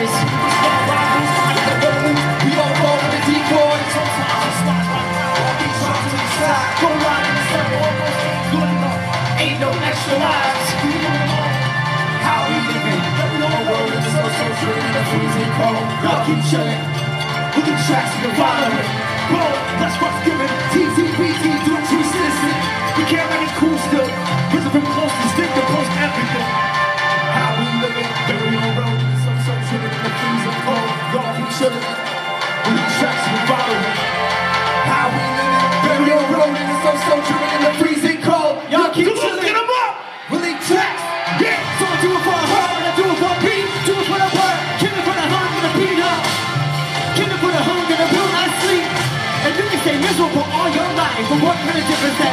boys. We all fall the. Go right in the ain't good enough. Ain't no extra lives. How we living? No world is so in the freezing cold. Y'all keep chilling. Look at tracks the bottom. Bro, that's what's given. Chilling. Look at tracks in the bottom. How we? Dirty on road. And it's so social in the freezing cold. Y'all keep chilling. Get 'em up. Willie tracks. Yeah. So I do it for a heart and I do it for a beat. Do it for the word. Kill it for the hunt and the beat up. Kill it for the hunger, the will not sleep. And you can stay miserable all your life, but what kind of difference that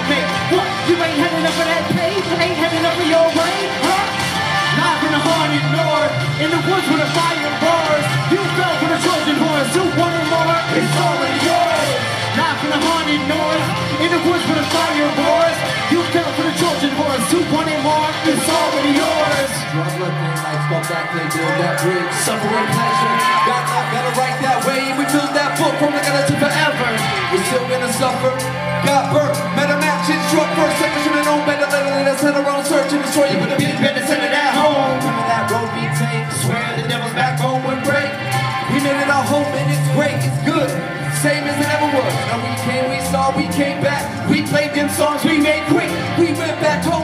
yours. Drug looking like stuff that they build that bridge. Suffering pleasure. Got love, gotta write that way. We build that book from the gutter to forever. We're still gonna suffer. Got burnt, met a match in short first. Second should have known better. Let it head around search and destroy you with a beat. Better send it at home. Remember that road we take. Swear the devil's backbone would break. We made it our home and it's great, it's good. Same as it ever was. Now we came, we saw, we came back. We played them songs we made quick. We went back home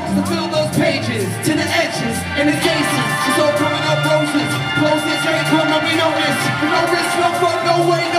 pages, to the edges, and the cases. It's all coming up roses, close this ain't coming, we know this. No risk, no fun, no way.